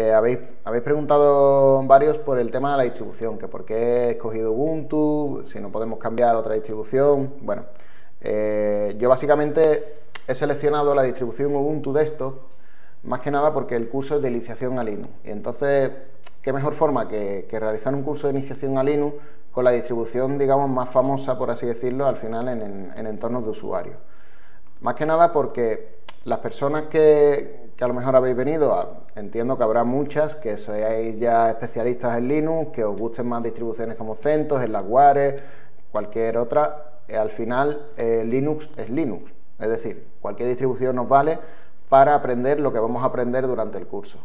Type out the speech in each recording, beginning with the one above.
Eh, habéis, habéis, preguntado varios por el tema de la distribución, que por qué he escogido Ubuntu, si no podemos cambiar otra distribución. Bueno, eh, yo básicamente he seleccionado la distribución Ubuntu Desktop, más que nada porque el curso es de iniciación a Linux. Y entonces, ¿qué mejor forma que, realizar un curso de iniciación a Linux con la distribución, digamos, más famosa, por así decirlo, al final en, en entornos de usuario? Más que nada porque las personas que, a lo mejor habéis venido, entiendo que habrá muchas que seáis ya especialistas en Linux, que os gusten más distribuciones como CentOS, Slackware, cualquier otra. Eh, al final, eh, Linux es Linux, es decir, cualquier distribución nos vale para aprender lo que vamos a aprender durante el curso,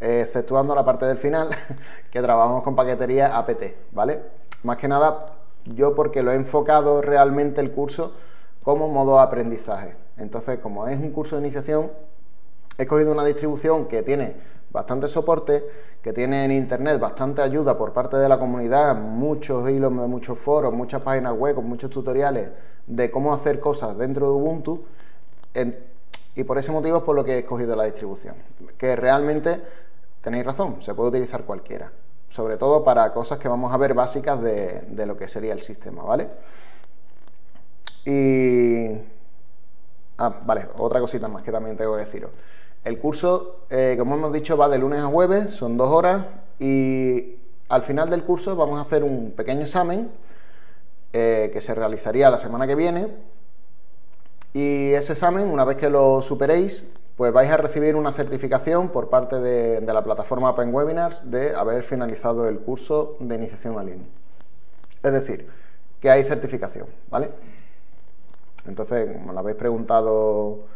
exceptuando la parte del final, que trabajamos con paquetería apt, ¿vale? Más que nada, yo porque lo he enfocado realmente el curso como modo aprendizaje. Entonces, como es un curso de iniciación, he escogido una distribución que tiene bastante soporte, que tiene en internet bastante ayuda por parte de la comunidad, muchos hilos muchos foros, muchas páginas web muchos tutoriales de cómo hacer cosas dentro de Ubuntu. y por ese motivo es por lo que he escogido la distribución. Que realmente tenéis razón, se puede utilizar cualquiera. Sobre todo para cosas que vamos a ver básicas de, de lo que sería el sistema, ¿vale? Y Ah, vale, otra cosita más que también tengo que deciros. El curso, eh, como hemos dicho, va de lunes a jueves, son dos horas y al final del curso vamos a hacer un pequeño examen eh, que se realizaría la semana que viene y ese examen, una vez que lo superéis, pues vais a recibir una certificación por parte de, la plataforma Open Webinars de haber finalizado el curso de iniciación a Linux. Es decir, que hay certificación, ¿vale? Entonces, como lo habéis preguntado,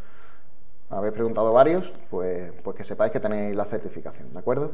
habéis preguntado varios, pues, pues que sepáis que tenéis la certificación, ¿de acuerdo?